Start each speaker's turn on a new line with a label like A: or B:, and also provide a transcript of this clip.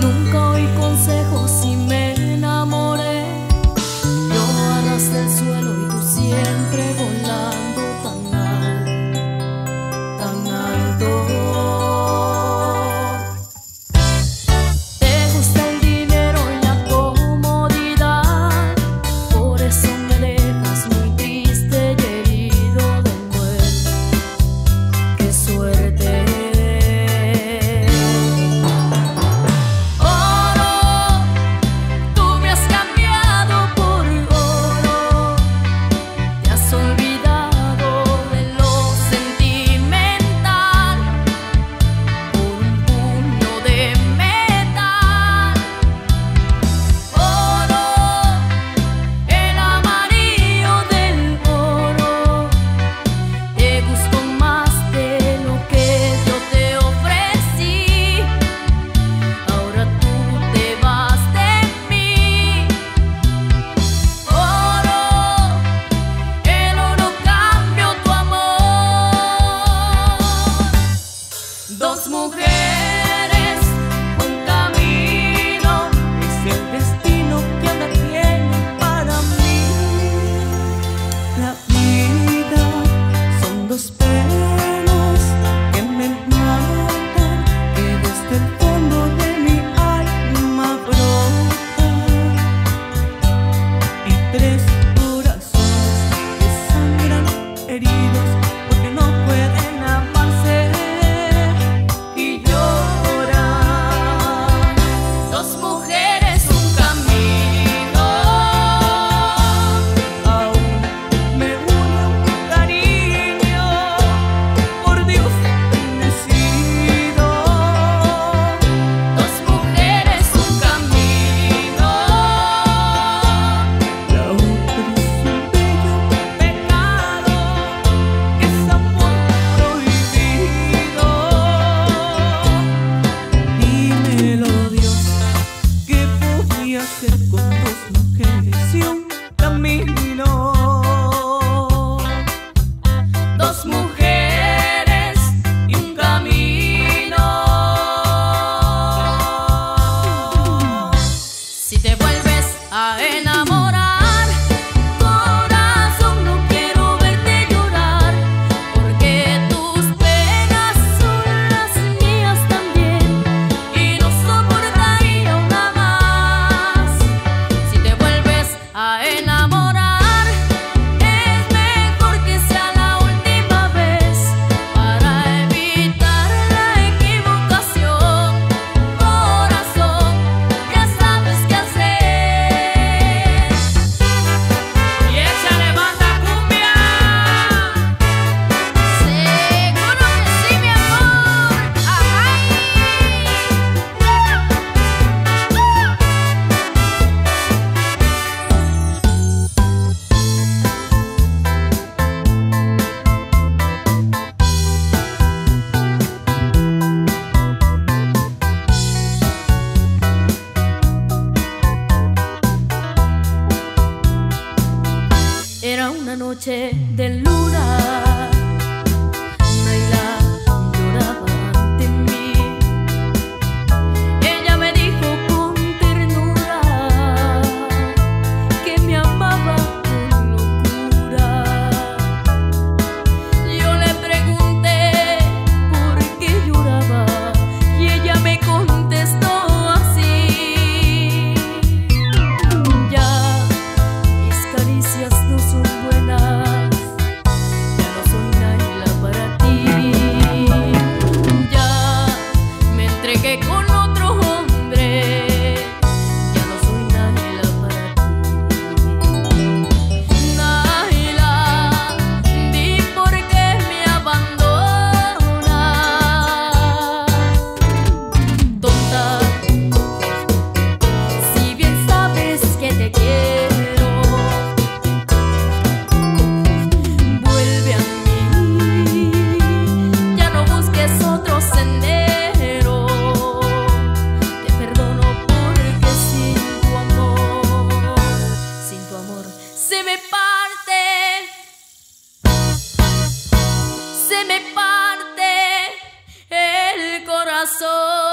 A: Nunca oí consejos si me enamoré. Yo arrastré el suelo y tú siempre volando. mujer. noche de. Corazón.